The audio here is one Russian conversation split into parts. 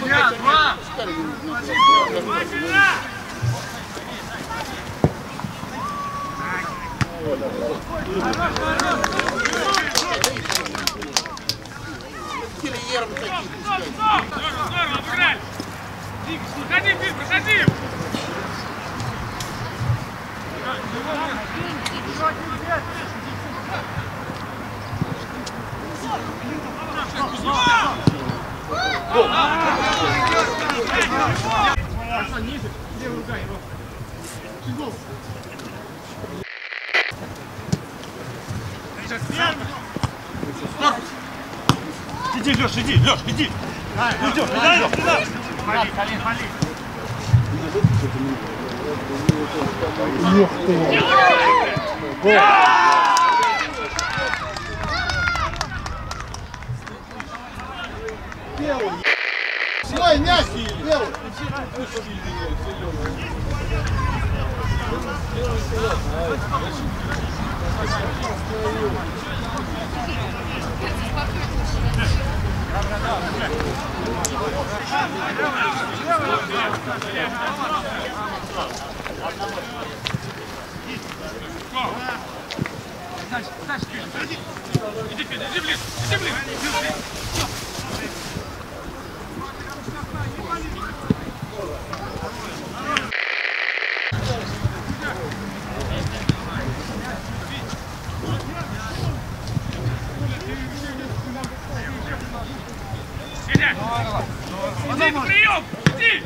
Два, два! Здорово, обыграли! Проходи, Филь, проходи! Иди, Леш, иди, Леш, иди. Идем, идем, идем. Вали, Калин, вали! Свой мяч! Белый! Дальше, дальше, Филь, иди! Иди, Филь, иди ближе, иди ближе! Иди! Иди, на прием! Иди!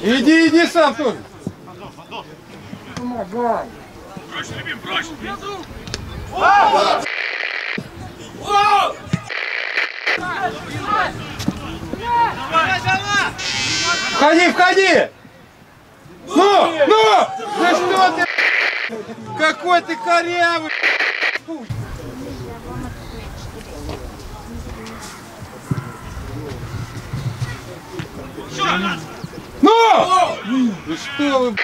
Иди, иди сам тоже! Брось, любим, брось! Входи, входи! Ну, ну! Да что ты? Какой ты корявый! Ну! Ну что вы?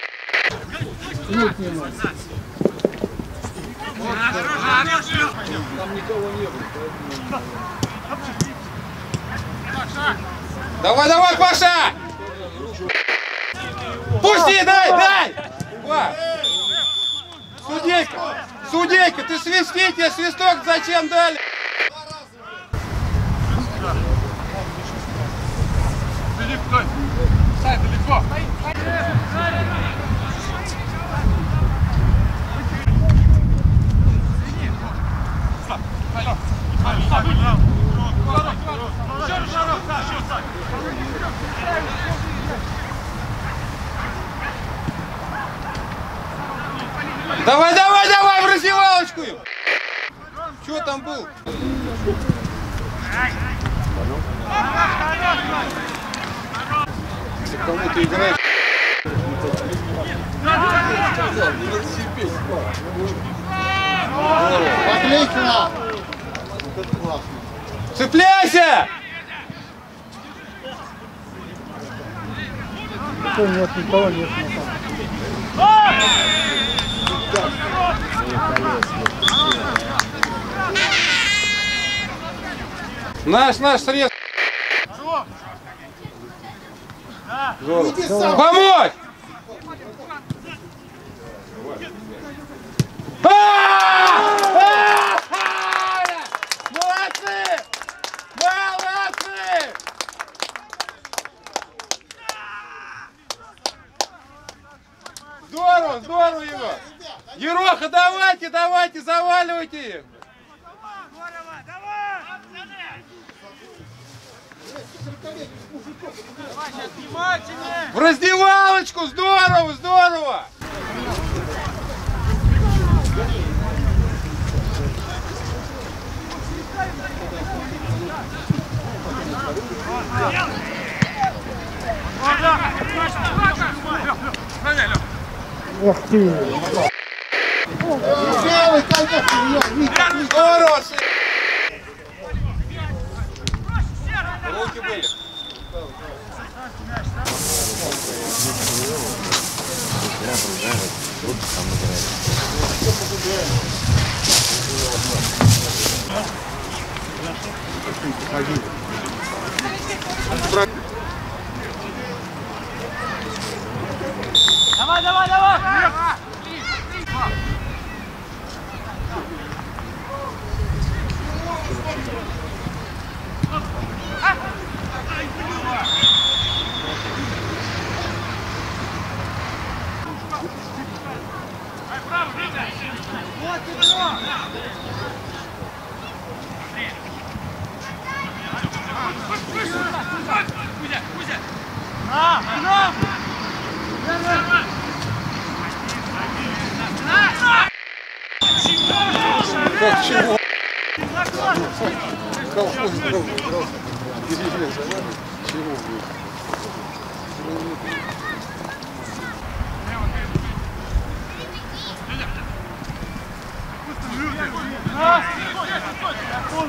Давай, давай, Паша! Пусти, дай, дай! Ва. Судейка, судейка, ты свисти, тебе свисток зачем дали? Давай, давай, давай, в раздевалочку! Что там был? Если кому-то играешь... Отлично! Цепляйся! Нет, никого нет. Наш, наш срез. Иди сам! Помочь! А! А! Молодцы! Молодцы! Здорово, здорово его! Ероха, давайте, давайте, заваливайте их! В раздевалочку! Здорово, здорово! Эх ты! Здорово, сын! Руки были. Давай, давай, давай! Как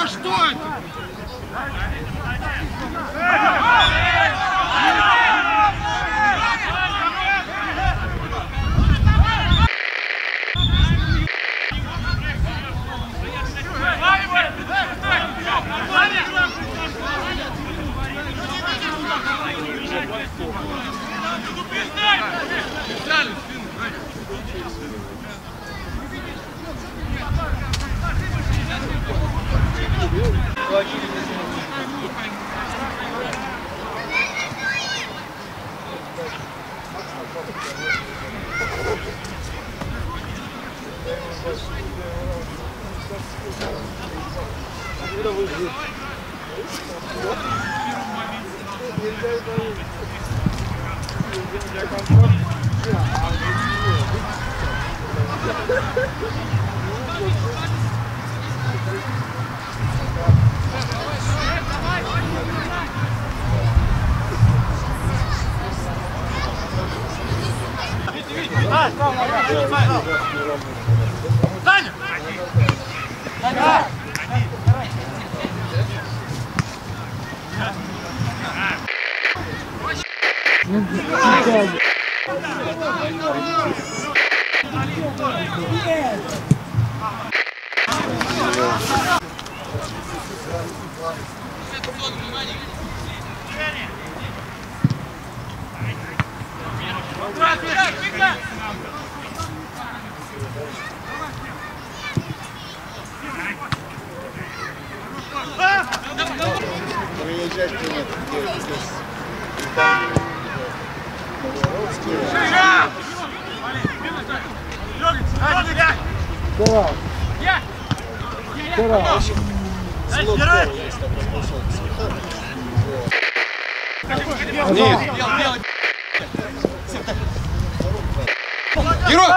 Да что это? Hadi, hadi. Нет. Герой!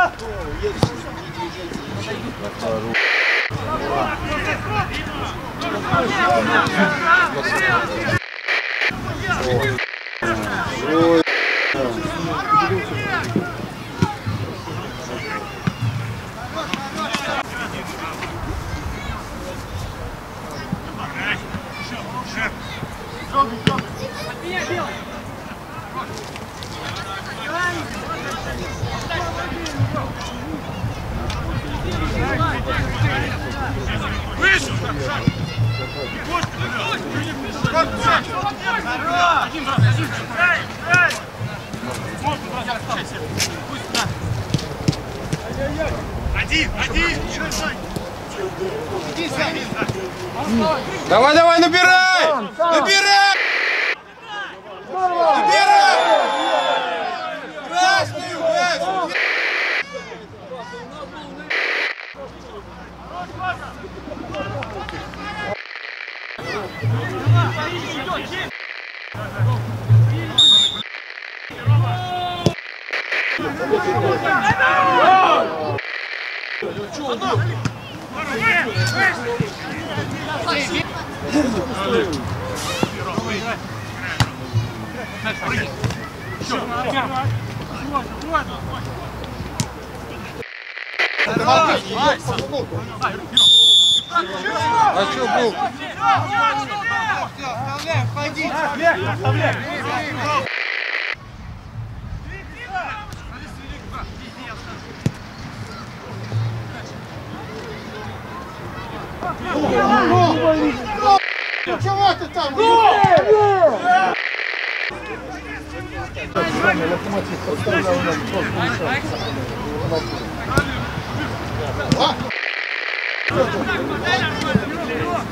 Один, один! Давай, давай, набирай! Набирай! Набирай! Красную, красную! А что был? Чего ты там?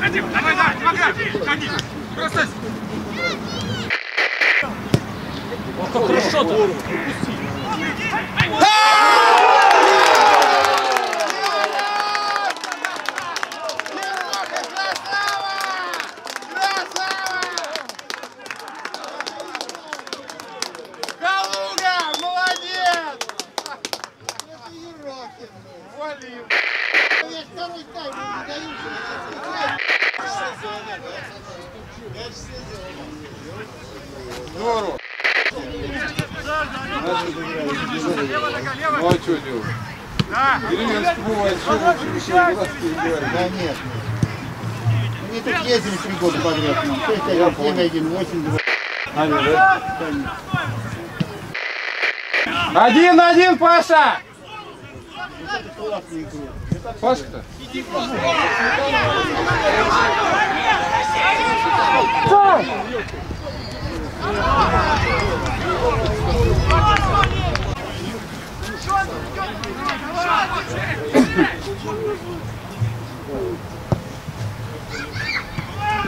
Ходи, давай, давай, помогай. Ходи. Просто Сережа, Делать? Деревенский бывает, что лучше. Да нет. Мы тут ездили три года подряд. Ну, То есть один, семь, один, восемь, два. Один, один, Паша! Классная игра.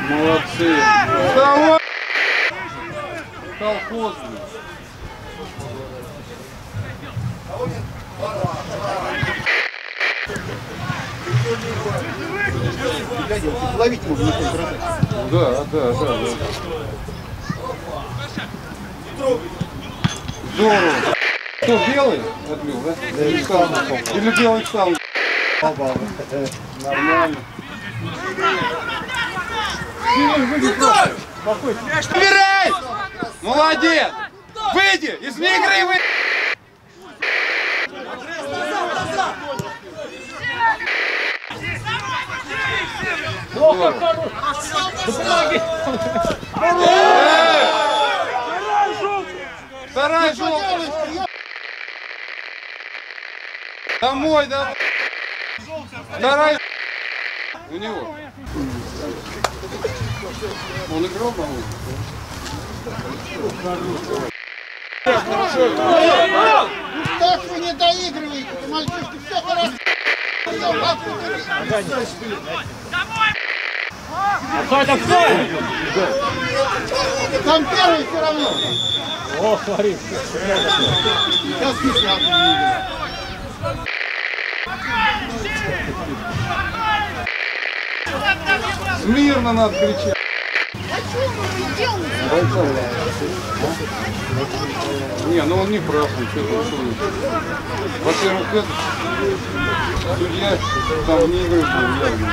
Молодцы. Вставай! Колхозный. Ловить можно на контратаке. Да, да, да, да. Здорово. Что, белый отбил, да? Да, Или сам? Или белый сам? Нормально. Убирай! Молодец! Выйди! Из игры выйди! Вторая желтая! Домой, домой! Вторая у него. Он играл, по-моему? Так вы не доигрываете, мальчишки, все хорошо. Там первый все равно. О, смотри. Сейчас десятый. Смирно надо кричать. Не, ну он не прав, он что-то ушел. Во-первых, это судья там не играет явно.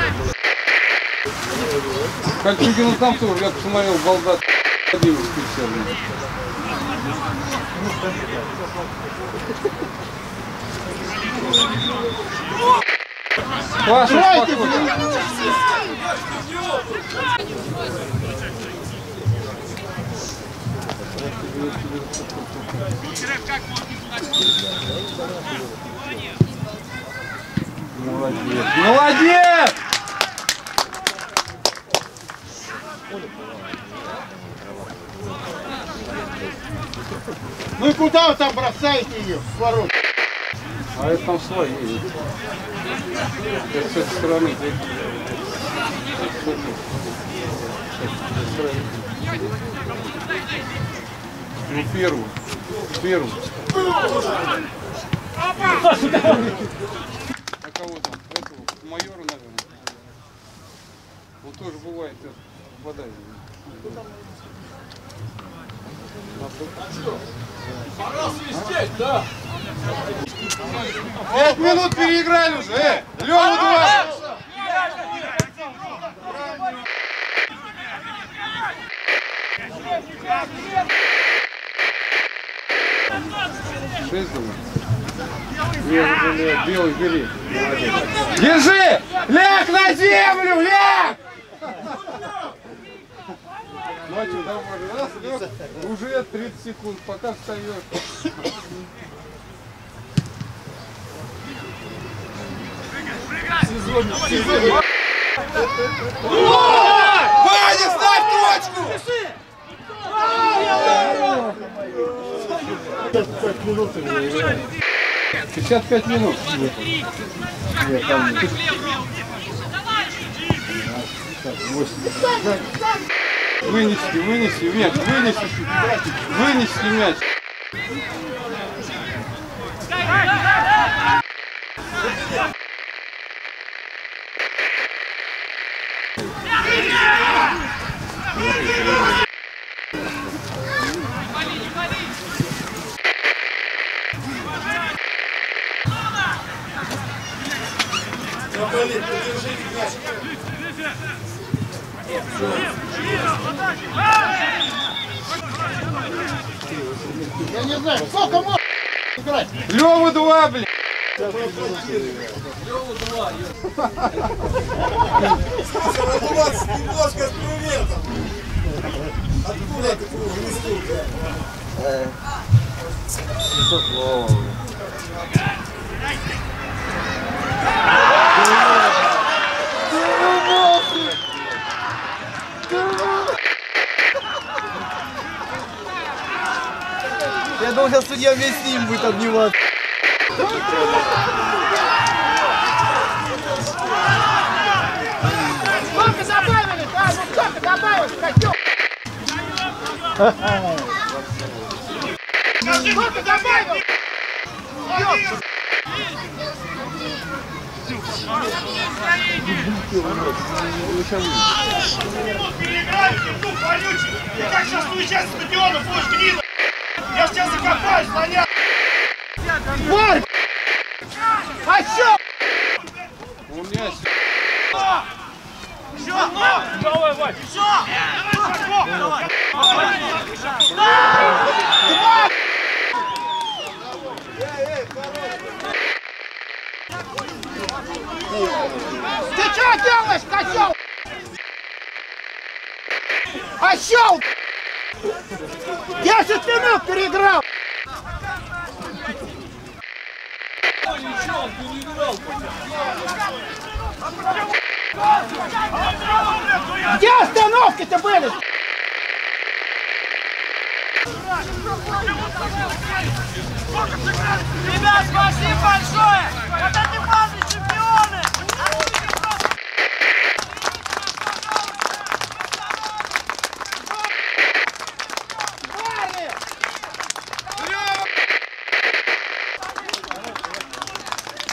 Кольчугин там тоже, я посмотрел, балда 11 50. Паша, спокойно. блин. Молодец. Молодец! Ну и куда вы там бросаете ее? В ворот. А это там свои. Это с этой стороны. Ну, первую. Первую. А кого там? Этого, майора, наверное. тоже бывает, э, вода. Пять минут переиграли уже, э! Лёва, давай! Шесть, думаю. Белый, белый, белый. Держи! Ляг на землю, ляг! Мальчик, давай, раз, лег. Уже 30 секунд, пока встаешь. Ваня, ставь точку! 55 минут. Вынести, вынести мяч, вынести, вынести мяч. Я не знаю, сколько можно играть? Лёва два, блин. Немножко с приветом. Откуда ты не Я думал, сейчас судья вместе с ним будет обниматься. Сколько добавили? А, ну сколько добавили? Котел? Сколько добавил? Переиграли, ну, вонючий. Ты как сейчас уезжать с стадиона будешь гнида? Я ж тебя закопаю, слоня. Варь! А что? У меня Еще! Давай, Вань! Еще! Давай, Давай! Ты что делаешь, козел? Осел! Десять минут переиграл! Где остановки-то были? Ребят, спасибо большое! Вот эти парни чемпионы!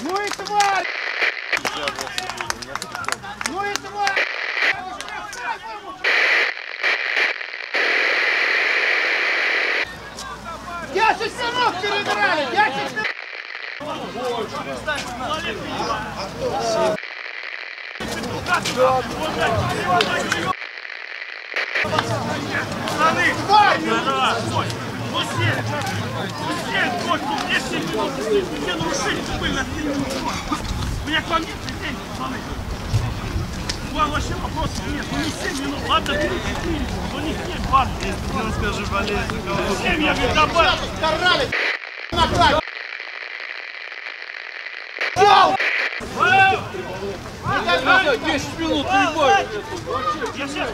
Ну и тварь! Ну и тварь! Десять минут переиграли! Десять минут! Да, Кость! Ну семь! Ну семь, Кость, ну мне семь минут! Мне ну шесть были на три минуты! У меня к вам нет претензий, пацаны! У вас вообще вопросов нет, ну не семь минут, ладно, три, четыре, ну не семь, парни! Ну скажи, болезнь, Семь я говорю, добавил! Карали! Накрай! Пошел! Десять минут, не Я сейчас